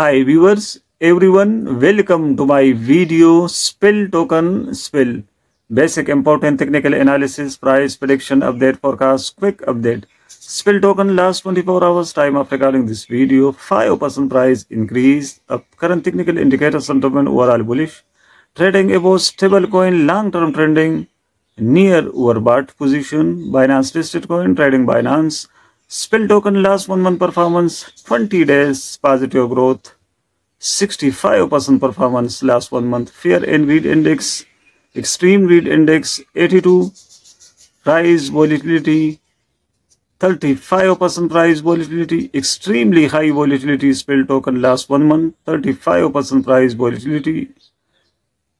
Hi viewers, everyone, welcome to my video Spill Token Spill. Basic important technical analysis, price prediction, update forecast, quick update. Spill token last 24 hours time after recording this video, 5% price increase, up current technical indicator sentiment overall bullish, trading above stable coin long term trending, near overbought position, Binance listed coin, trading Binance, Spill token last one month performance 20 days positive growth 65% performance last one month. Fear and greed index, extreme greed index 82, rise volatility 35% price volatility, extremely high volatility spill token last one month, 35% price volatility,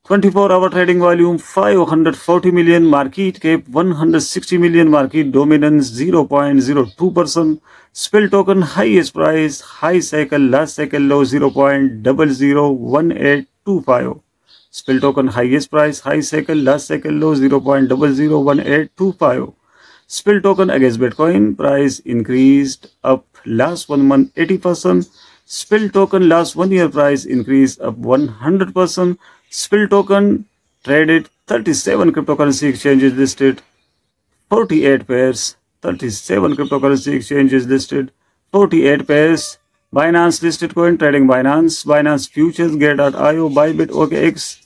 24 hour trading volume 540 million market cap 160 million market dominance 0.02 percent spill token highest price high cycle last cycle low 0.001825 spill token highest price high cycle last cycle low 0.001825 spill token against bitcoin price increased up last one month 80 percent spill token last one year price increased up 100 percent SPIL token traded 37 cryptocurrency exchanges listed, 48 pairs, 37 cryptocurrency exchanges listed, 48 pairs, Binance listed coin trading Binance, Binance Futures, Gate.io, Bybit, OKX,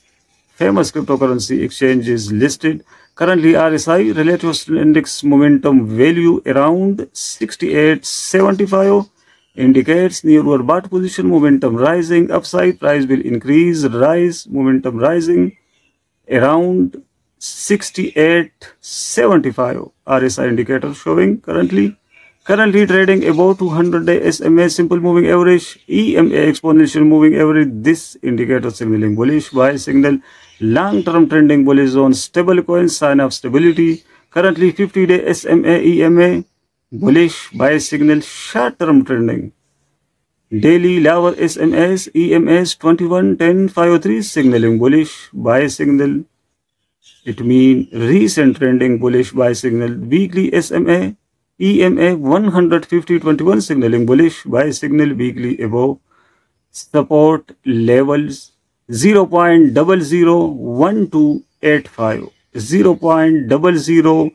famous cryptocurrency exchanges listed. Currently, RSI relative index momentum value around 68.75 indicates near your butt position, momentum rising, upside, price will increase, rise, momentum rising around 68.75 RSI indicator showing currently. Currently trading above 200 day SMA simple moving average, EMA exponential moving average. This indicator signaling bullish buy signal, long term trending bullish zone, stable coin sign of stability. Currently 50 day SMA EMA bullish buy signal short term trending. Daily level SMS EMS 2110 signaling bullish buy signal. It means recent trending bullish buy signal. Weekly SMA EMA 15021 signaling bullish buy signal weekly above support levels 0.001285 0.00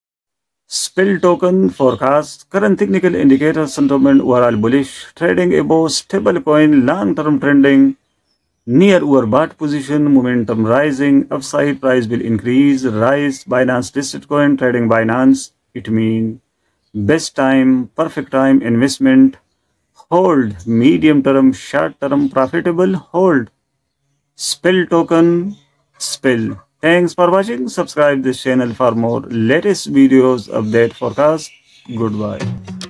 Spill token forecast. Current technical indicator sentiment overall bullish. Trading above stable coin long-term trending. Near overbought position, momentum rising, upside price will increase, rise, Binance listed coin, trading Binance, it mean best time, perfect time, investment, hold, medium term, short term, profitable, hold, spill token, spill. Thanks for watching. Subscribe this channel for more latest videos, update forecast. Goodbye.